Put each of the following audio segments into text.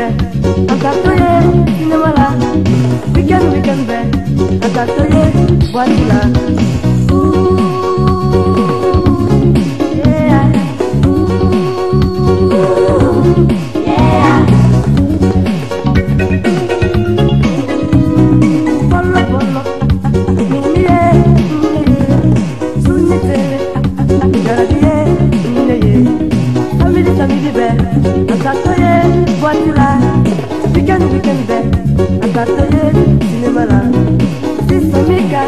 samedi samedi be, akatoye cinemala, weekend weekend be, akatoye boitila. Weekend weekend be, akatoye cinemala. Sister Mika.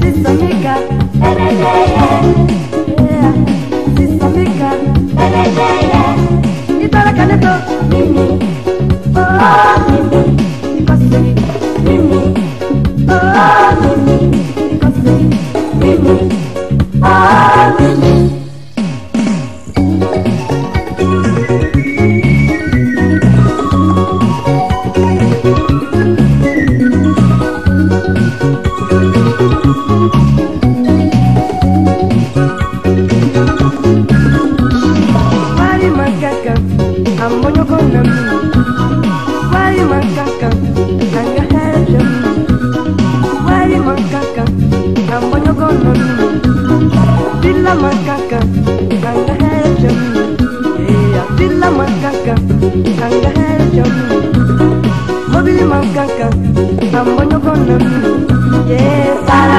Sister Mika, yeah. Sister Mika, Itara Kaneto, Mimi, oh Mimi, Ikosi, Mimi, oh Mimi, Ikosi, Mimi, Villa makaka, nanga hera mi. Eh, yeah, villa makaka, nanga hera mi. Mobili makaka, amonyo kona mi. Yeah, para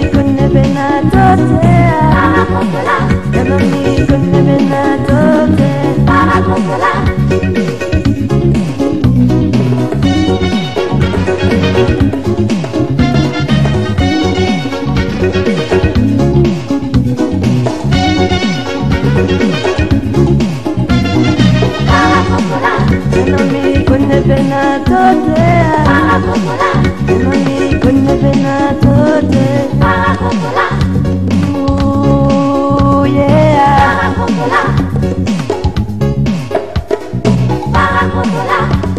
Benoni kwenye pena tote Benoni kwenye pena tote Ooh yeah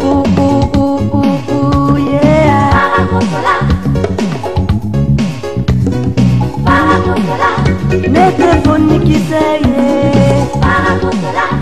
Ooh ooh ooh ooh ooh yeah Microphone nikiseye Para consolar